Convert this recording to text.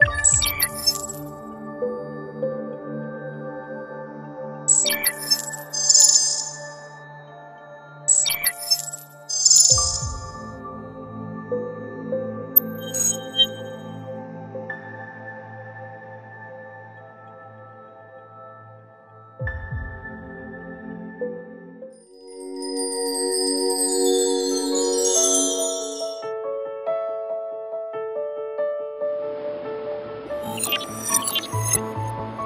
Thank you. あっ!